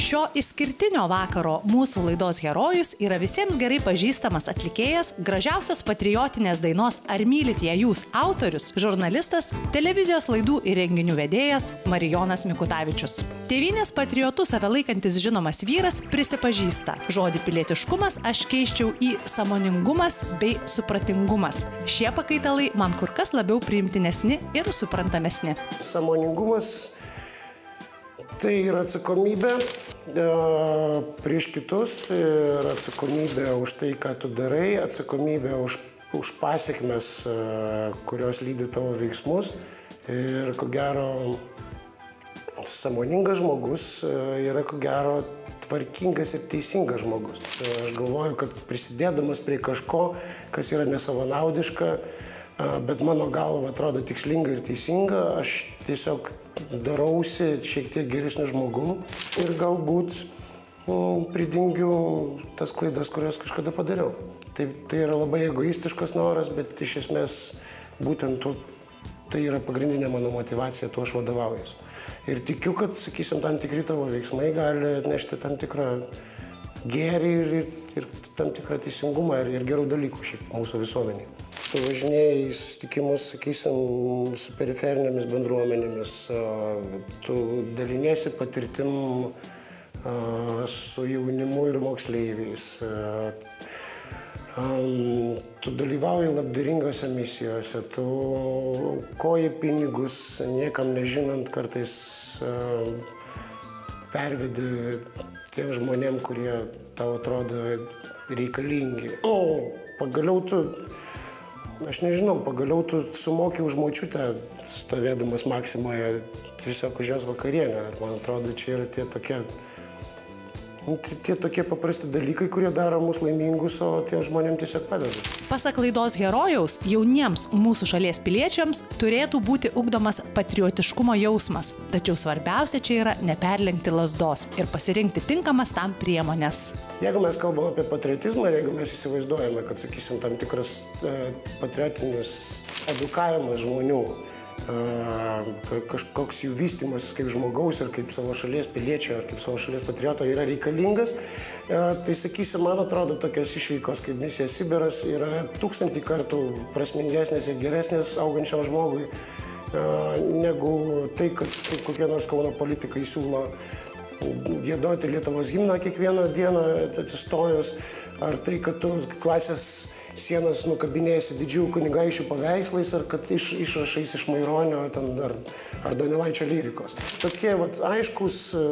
Šio išskirtinio vakaro mūsų laidos herojus yra visiems gerai pažįstamas atlikėjas, gražiausios patriotinės dainos Ar mylit ją jūs autorius, žurnalistas, televizijos laidų ir renginių vedėjas Marijonas Mikutavičius. Tėvynės patriotų save laikantis žinomas vyras prisipažįsta, žodį pilietiškumas aš keiščiau į samoningumas bei supratingumas. Šie pakaitalai man kur kas labiau priimtinesni ir suprantamesni. Samoningumas tai yra atsakomybė e, prieš kitus ir atsakomybė už tai, ką tu darai, atsakomybė už, už pasiekmes, e, kurios lydi tavo veiksmus. Ir ko gero, samoningas žmogus e, yra ko gero tvarkingas ir teisingas žmogus. Aš galvoju, kad prisidėdamas prie kažko, kas yra nesavanaudiška, bet mano galva atrodo tikslinga ir teisinga, aš tiesiog darausi šiek tiek geresniu žmogum ir galbūt mm, pridingiu tas klaidas, kurias kažkada padariau. Tai, tai yra labai egoistiškas noras, bet iš esmės būtent tu, tai yra pagrindinė mano motivacija, tuo aš vadovaujuosi. Ir tikiu, kad, sakysim, tam tikri tavo veiksmai gali atnešti tam tikrą gėrį ir, ir, ir tam tikrą teisingumą ir, ir gerų dalykų šiaip mūsų visuomeniai. Tu važinėjai į susitikimus, sakysim, su periferinėmis bendruomenėmis, tu daliniesi patirtim su jaunimu ir moksleiviais. Tu dalyvauji labdaringose misijose, tu aukoji pinigus, niekam nežinant kartais pervedi tiem žmonėm, kurie tau atrodo reikalingi. O pagaliau tu, aš nežinau, pagaliau tu sumoki už močiutę, stovėdamas Maksimoje, tiesiog už jos vakarienę. Man atrodo, čia yra tie tokie tie tokie paprasti dalykai, kurie daro mus laimingus, o tiem žmonėm tiesiog padeda. Pasak laidos herojaus, jauniems mūsų šalies piliečiams turėtų būti ugdomas patriotiškumo jausmas. Tačiau svarbiausia čia yra neperlenkti lasdos ir pasirinkti tinkamas tam priemonės. Jeigu mes kalbame apie patriotizmą ir jeigu mes įsivaizduojame, kad, sakysim, tam tikras e, patriotinis edukavimas žmonių, kažkoks jų vystimas kaip žmogaus ir kaip savo šalies piliečio ar kaip savo šalies patrioto yra reikalingas, tai sakysim, man atrodo, tokios išvykos kaip misija Sibiras yra tūkstantį kartų prasmingesnės ir geresnės augančiam žmogui negu tai, kad kokie nors Kauno politikai siūlo gėdoti Lietuvos gimną kiekvieną dieną atsistojus, ar tai, kad tu klasės sienas nukabinėsi didžiųjų kunigaišių paveikslais, ar kad iš, išrašais iš Maironio ten, ar, ar Donelaičio lyrikos. Tokie vat, aiškus e,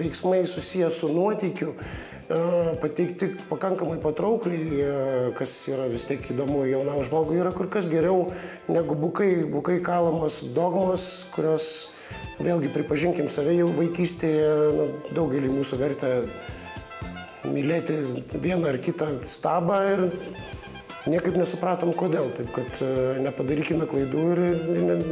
veiksmai susiję su nuotykiu, e, pateikti pakankamai patraukliai, e, kas yra vis tiek įdomu jaunam žmogui, yra kur kas geriau negu bukai, bukai kalamos dogmos, kurios vėlgi pripažinkim save jau vaikystėje, nu, daugelį mūsų vertę mylėti vieną ar kitą stabą ir niekaip nesupratom kodėl. Taip kad e, nepadarykime klaidų ir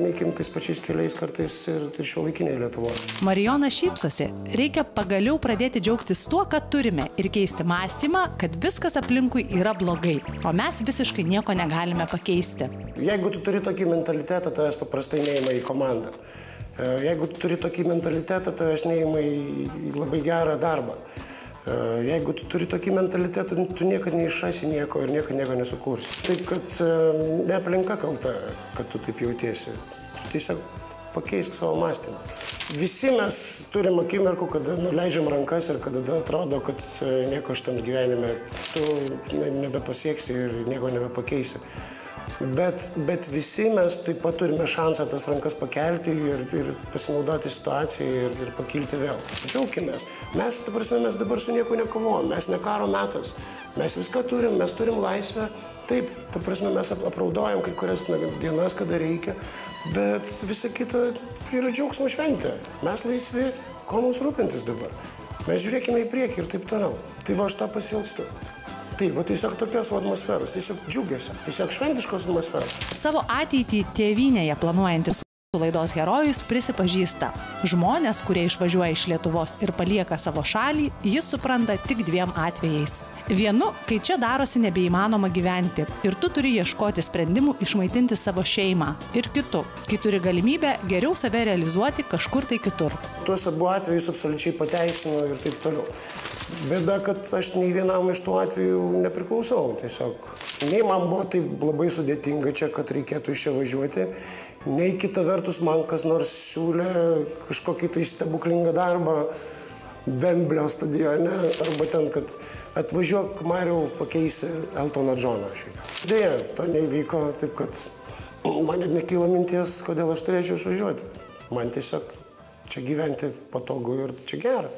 neikim tais pačiais keliais kartais ir, ir šio laikiniai Lietuvoje. Marijona šypsosi. Reikia pagaliau pradėti džiaugtis tuo, ką turime ir keisti mąstymą, kad viskas aplinkui yra blogai, o mes visiškai nieko negalime pakeisti. Jeigu tu turi tokį mentalitetą, tavęs paprastai neima į komandą. E, jeigu tu turi tokį mentalitetą, tavęs neima į labai gerą darbą. E, jeigu tu turi tokį mentalitetą, tu niekada neišrasi nieko ir niekada nieko nesukursi. Taip, kad e, ne aplinka kalta, kad tu taip jautiesi. Tu tiesiog pakeisk savo mąstymą. Visi mes turim akimirkų, kada nuleidžiam rankas ir kada atrodo, kad e, nieko šitam gyvenime tu nebepasieksi ir nieko nebepakeisi. Bet, bet visi mes taip pat turime šansą tas rankas pakelti ir, ir pasinaudoti situaciją ir, ir pakilti vėl. Džiaukimės. Mes, ta prasme, mes dabar su nieko nekovojam, mes ne karo metas. Mes viską turim, mes turim laisvę. Taip, ta prasme, mes apraudojam kai kurias na, dienas, kada reikia, bet visa kita yra džiaugsmo šventė. Mes laisvi, ko mums rūpintis dabar. Mes žiūrėkime į priekį ir taip toliau. Tai va aš tą pasilgstu. Tai va tiesiog tokios va, atmosferos, tiesiog džiugesio, tiesiog šventiškos atmosferos. Savo ateitį tėvynėje planuojantis laidos herojus prisipažįsta. Žmonės kurie išvažiuoja iš lietuvos ir palieka savo šalį jis supranta tik dviem atvejais. Vienu kai čia darosi nebeįmanoma gyventi ir tu turi ieškoti sprendimų išmaitinti savo šeimą. Ir kitu kai turi galimybę geriau save realizuoti kažkur tai kitur. Tuos abu atvejus absoliučiai pateisinu ir taip toliau. Bėda kad aš nei vienam iš tų atvejų nepriklausau. Tiesiog nei man buvo taip labai sudėtinga čia kad reikėtų iš čia važiuoti nei kita vertus man kas nors siūlė kažkokį tai stebuklingą darbą Vemblio stadione arba ten, kad atvažiuok Mariau pakeisi Eltoną Džoną. Deja, to neįvyko, taip kad man net nekyla minties, kodėl aš turėčiau išvažiuoti. Man tiesiog čia gyventi patogu ir čia gera.